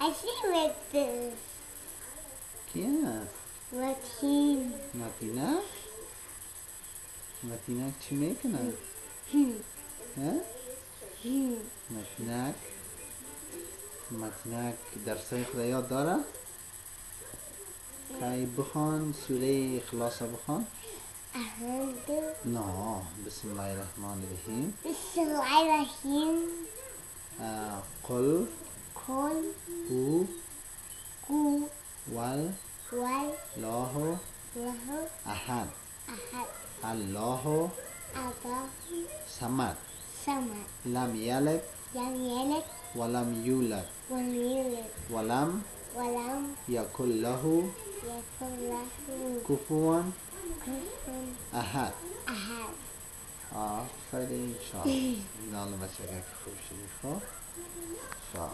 I see red things. Yeah. Latina. Latina? Latina Chimecana. huh? متناك متناك درسي خدايا دارا كاي بخان سوري خلاصة بخان أهل نو بسم الله الرحمن الرحيم بسم الله الرحيم kol kol ku, ku wal wal loho loho ahad. Ahad. Alloho alloho samad. Samad. Lam yalek, lam yalek, walam yulad. Walam yulad. Walam walam yakul lahu yakul lahu. Kufuwan kufuwan. Ahad. Ahad. آفرین شاد نال بچه اگر که خوب شدی خب شاد